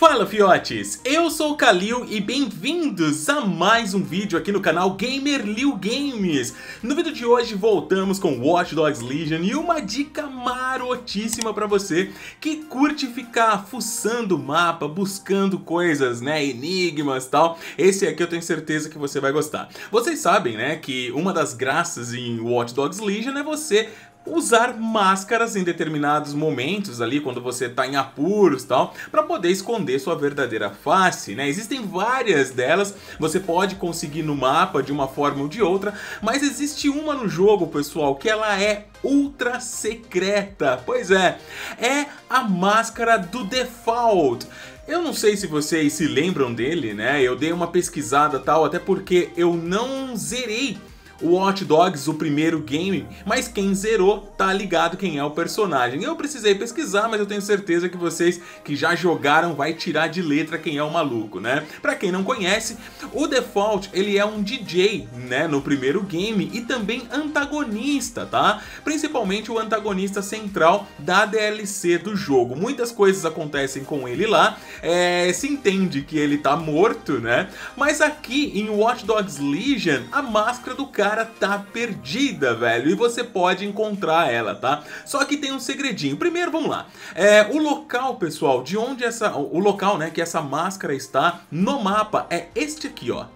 Fala fiotes, eu sou o Kalil e bem-vindos a mais um vídeo aqui no canal Gamer Liu Games. No vídeo de hoje voltamos com Watch Dogs Legion e uma dica marotíssima pra você que curte ficar fuçando o mapa, buscando coisas, né, enigmas tal. Esse aqui eu tenho certeza que você vai gostar. Vocês sabem, né, que uma das graças em Watch Dogs Legion é você usar máscaras em determinados momentos ali, quando você está em apuros tal, para poder esconder sua verdadeira face, né? Existem várias delas, você pode conseguir no mapa de uma forma ou de outra, mas existe uma no jogo, pessoal, que ela é ultra secreta. Pois é, é a máscara do Default. Eu não sei se vocês se lembram dele, né? Eu dei uma pesquisada tal, até porque eu não zerei o Watch Dogs, o primeiro game, mas quem zerou tá ligado quem é o personagem. Eu precisei pesquisar, mas eu tenho certeza que vocês que já jogaram vai tirar de letra quem é o maluco, né? Pra quem não conhece, o Default, ele é um DJ, né, no primeiro game e também antagonista, tá? Principalmente o antagonista central da DLC do jogo. Muitas coisas acontecem com ele lá, é, se entende que ele tá morto, né? Mas aqui em Watch Dogs Legion, a máscara do cara cara tá perdida, velho, e você pode encontrar ela, tá? Só que tem um segredinho. Primeiro, vamos lá. É, o local, pessoal, de onde essa... O local, né, que essa máscara está no mapa é este aqui, ó.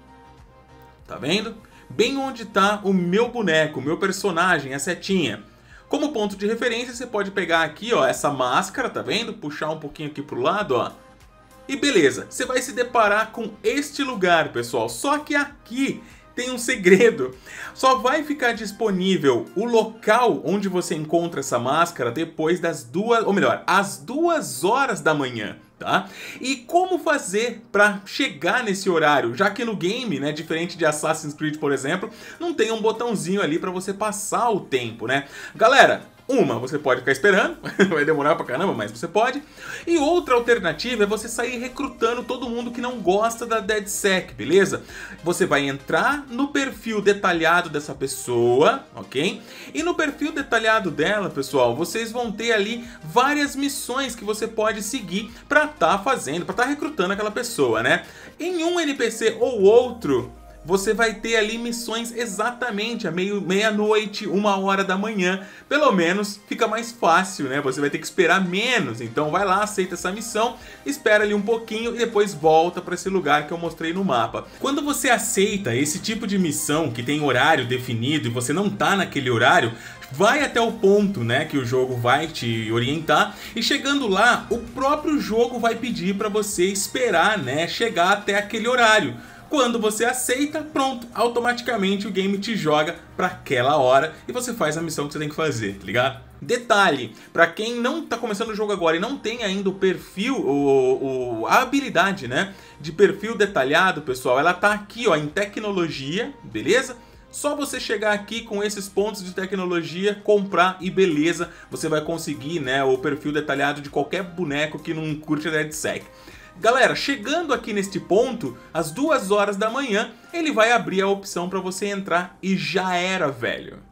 Tá vendo? Bem onde tá o meu boneco, o meu personagem, a setinha. Como ponto de referência, você pode pegar aqui, ó, essa máscara, tá vendo? Puxar um pouquinho aqui pro lado, ó. E beleza, você vai se deparar com este lugar, pessoal. Só que aqui tem um segredo. Só vai ficar disponível o local onde você encontra essa máscara depois das duas, ou melhor, às duas horas da manhã. Tá? E como fazer para chegar nesse horário, já que no game, né, diferente de Assassin's Creed, por exemplo, não tem um botãozinho ali para você passar o tempo, né? Galera, uma, você pode ficar esperando, vai demorar pra caramba, mas você pode. E outra alternativa é você sair recrutando todo mundo que não gosta da DeadSec, beleza? Você vai entrar no perfil detalhado dessa pessoa, ok? E no perfil detalhado dela, pessoal, vocês vão ter ali várias missões que você pode seguir pra tá fazendo, pra tá recrutando aquela pessoa, né? Em um NPC ou outro, você vai ter ali missões exatamente à meia-noite, uma hora da manhã. Pelo menos fica mais fácil, né? Você vai ter que esperar menos. Então vai lá, aceita essa missão, espera ali um pouquinho e depois volta para esse lugar que eu mostrei no mapa. Quando você aceita esse tipo de missão que tem horário definido e você não tá naquele horário, vai até o ponto, né, que o jogo vai te orientar e chegando lá, o próprio jogo vai pedir para você esperar, né, chegar até aquele horário. Quando você aceita, pronto, automaticamente o game te joga para aquela hora e você faz a missão que você tem que fazer, tá ligado? Detalhe, para quem não tá começando o jogo agora e não tem ainda o perfil, o, o, a habilidade, né, de perfil detalhado, pessoal, ela tá aqui, ó, em tecnologia, beleza? Só você chegar aqui com esses pontos de tecnologia, comprar e beleza, você vai conseguir né, o perfil detalhado de qualquer boneco que não curte DeadSec. Galera, chegando aqui neste ponto, às duas horas da manhã, ele vai abrir a opção para você entrar e já era, velho.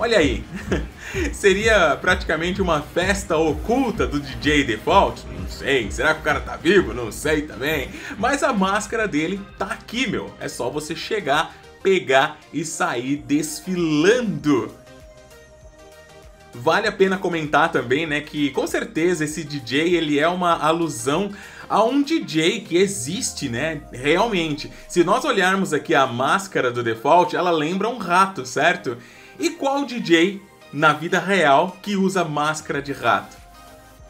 Olha aí, seria praticamente uma festa oculta do DJ Default? Não sei, será que o cara tá vivo? Não sei também. Mas a máscara dele tá aqui, meu. É só você chegar, pegar e sair desfilando. Vale a pena comentar também, né, que com certeza esse DJ ele é uma alusão a um DJ que existe, né, realmente. Se nós olharmos aqui a máscara do Default, ela lembra um rato, certo? E qual DJ na vida real que usa máscara de rato?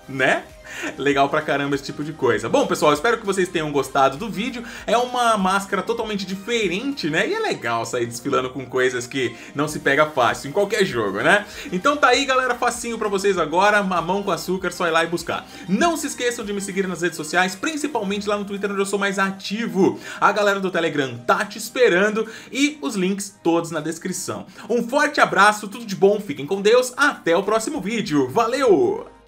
Né? Legal pra caramba esse tipo de coisa. Bom, pessoal, espero que vocês tenham gostado do vídeo. É uma máscara totalmente diferente, né? E é legal sair desfilando com coisas que não se pega fácil em qualquer jogo, né? Então tá aí, galera, facinho pra vocês agora. Mamão com açúcar, só ir lá e buscar. Não se esqueçam de me seguir nas redes sociais, principalmente lá no Twitter, onde eu sou mais ativo. A galera do Telegram tá te esperando e os links todos na descrição. Um forte abraço, tudo de bom, fiquem com Deus, até o próximo vídeo. Valeu!